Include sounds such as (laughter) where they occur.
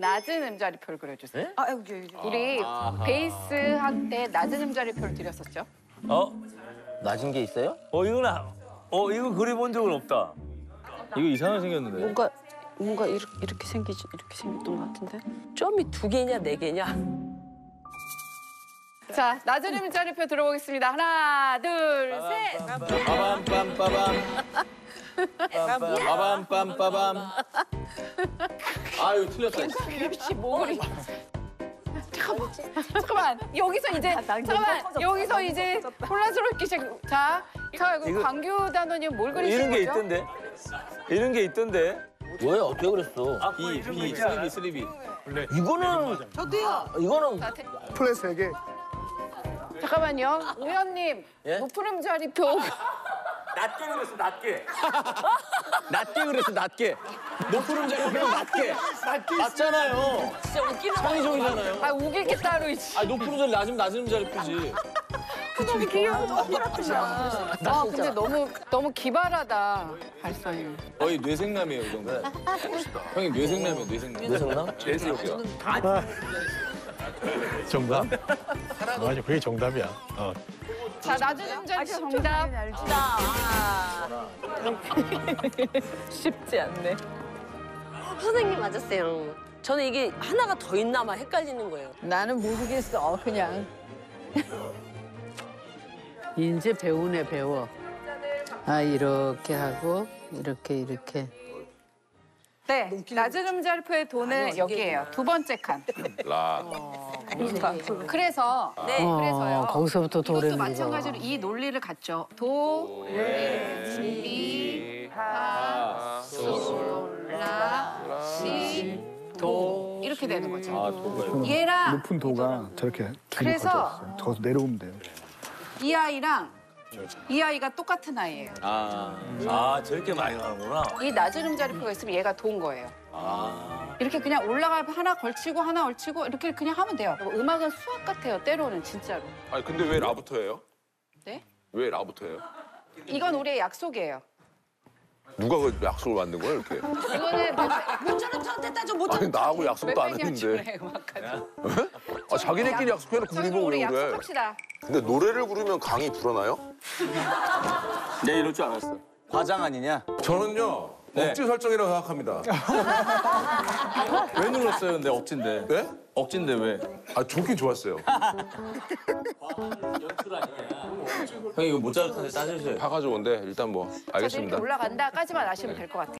낮은 음자리표를 그려주세요. 아, 여기, 여기. 우리 베이스 할 때 낮은 음자리표를 드렸었죠. 어? 낮은 게 있어요? 어 이건 아, 어 이거 그려본 적은 없다. 이거 이상하게 생겼는데. 뭔가 뭔가 이렇게, 이렇게 생기지 이렇게 생겼던 것 같은데 점이 두 개냐 네 개냐 자, 낮은 음자리표 들어보겠습니다. 하나, 둘, 셋. 빠밤 빰빠밤 빠밤 빰빠밤 (laughs) 아유 틀렸다 역시 목을 잠깐만, 잠깐만. 여기서 이제 잠깐만. 여기서 이제 혼란스럽게 시작. 자, 자 이거 광규 단원님 뭘 그리신 이런 게 거죠? 있던데. 이런 게 있던데. 뭐야 어떻게 그랬어 이, B 쓰리비 쓰리비 이거는 저도요 이거는 플랫 세 개. 잠깐만요. 우현님, 예? 높은 음자리표. (laughs) 낮게 그렸어 낮게. 낮게 그랬어 낮게 높은 음자리 그냥 낮게 낮잖아요 진짜 웃기는 거 창의적이잖아요 아, 우길 게 따로 있지. 아 높은 음자리 낮으면 낮은 음자리 표지 너무 귀여워. 아, 근데 너무 너무 기발하다. 발상이. 거의 뇌생남이에요 이 정도 형이 뇌생남이에요 뇌생남 뇌생남? 뇌생남이요 정답? 맞아, 그게 정답이야. 어. 자, 낮은 음자리표 정답. (laughs) 쉽지 않네. 선생님 맞았어요. 저는 이게 하나가 더 있나 막 헷갈리는 거예요. 나는 모르겠어 그냥. 이제 배우네 배워. 아 이렇게 하고 이렇게 이렇게. 네, 낮은 음자리표의 돈은 여기에요. 두 번째 칸. 라. 그러니까 그래서 네 그래서요. 어, 거기서부터 이것도 도래는 마찬가지로 이 논리를 갖죠. 도, 레, 미, 파, 솔, 라, 시, 도 이렇게 되는 거죠. 아 도가요 얘랑 높은 도가 저렇게 두개 그래서-. 저 내려오면 돼요. 이 아이랑 이 아이가 똑같은 아이예요. 아 아 저렇게 많이 나오는구나. 이 낮은 음자리표가 있으면 얘가 도인 거예요. 아. 이렇게 그냥 올라가 하나 걸치고 하나 걸치고 이렇게 그냥 하면 돼요. 음악은 수학 같아요. 때로는 진짜로. 아니 근데 왜 라부터예요? 네? 왜 라부터예요? 이건 우리의 약속이에요. 누가 그 약속을 만든 거야 이렇게? 이거는 문제는 저한테 따져 못 아니 나하고 약속도 안몇 했는데. 음악하지. 아 자기네끼리 약속해놓고 우리 보고 우리 왜 그래? 약속합시다. 근데 노래를 부르면 강이 불어나요? (laughs) 내 이럴 줄 알았어 과장 아니냐? 저는요 네. 억지 설정이라고 생각합니다. 왜 눌렀어요 근데 억진데 네? 억진데 왜? 아 좋긴 좋았어요. 형 이거 모짜르트한테 따주세요 파가 좋은데 일단 뭐 자, 이렇게 알겠습니다. 올라간다까지만 아시면 될 것 같아요.